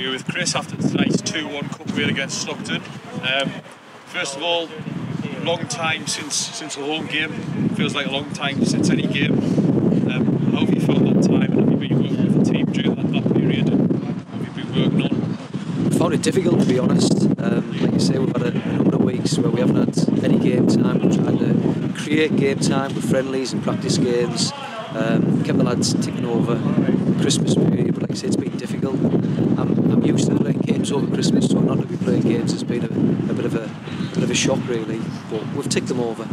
We're with Chris after tonight's 2-1 cup win against Stockton. Um, first of all, long time since since the home game. Feels like a long time since any game. Um, how have you felt that time and have you been working with the team during that, that period have you been working on? found it difficult to be honest. Um, like you say, we've had a, a number of weeks where we haven't had any game time. We're trying to create game time with friendlies and practice games. Um, kept the lads ticking over Christmas period, but like I say, it's been difficult. I'm, Used to playing games over Christmas, so not to be playing games has been a, a bit of a bit of a shock really. But we've ticked them over.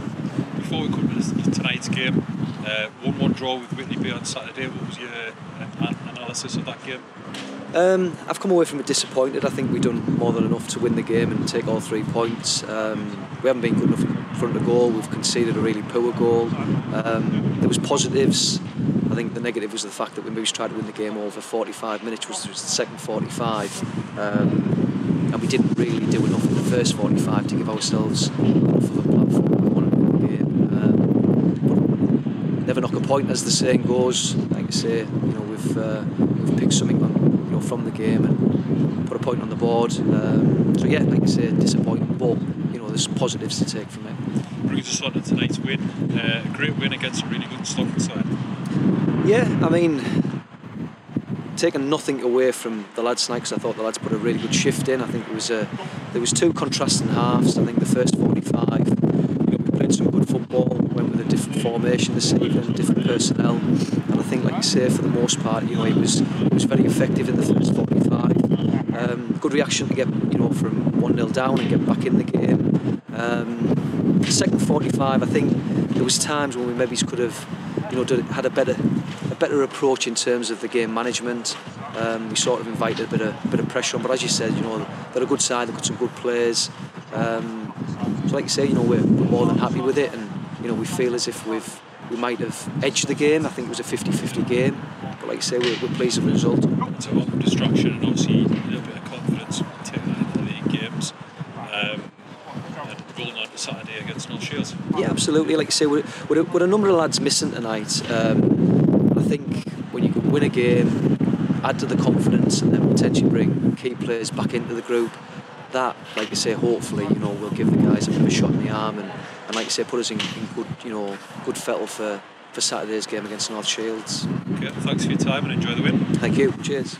Before we come to tonight's game, uh, 1-1 draw with Whitley Bay on Saturday. What was your uh, analysis of that game? Um, I've come away from it disappointed. I think we've done more than enough to win the game and take all three points. Um, we haven't been good enough in front of goal. We've conceded a really poor goal. Um, there was positives. I think the negative was the fact that we maybe tried to win the game over 45 minutes, which was the second 45, um, and we didn't really do enough in the first 45 to give ourselves enough of a platform to win the game. Um, never knock a point, as the saying goes. Like I say, you know we've uh, we've picked something on, you know from the game and put a point on the board. Um, so yeah, like I say, disappointing, but you know there's positives to take from it. Brings us on to tonight's win. Uh, a great win against a really good Stockton side. Yeah, I mean, taking nothing away from the lads tonight because I thought the lads put a really good shift in. I think it was a, there was two contrasting halves. I think the first 45, you know, we played some good a different formation this evening, different personnel, and I think, like you say, for the most part, you know, it was was very effective in the first 45. Um, good reaction to get you know from one 0 down and get back in the game. Um, the second 45, I think there was times when we maybe could have, you know, had a better a better approach in terms of the game management. Um, we sort of invited a bit of bit of pressure on, but as you said, you know, they're a good side. They've got some good players. Um, so, like you say, you know, we're, we're more than happy with it, and you know, we feel as if we've we might have edged the game. I think it was a 50-50 game, but like you say, we're, we're pleased with the result. It's a lot of distraction and obviously a little bit of confidence into the league games. Um, and rolling on Saturday against North Shields. Yeah, absolutely. Like you say, we're, we're, a, we're a number of lads missing tonight. Um, I think when you can win a game, add to the confidence, and then potentially bring key players back into the group, that, like I say, hopefully, you know, we'll give the guys a bit of a shot in the arm and, and like I say, put us in, in good, you know, good fettle for, for Saturday's game against North Shields. Okay, thanks for your time and enjoy the win. Thank you. Cheers.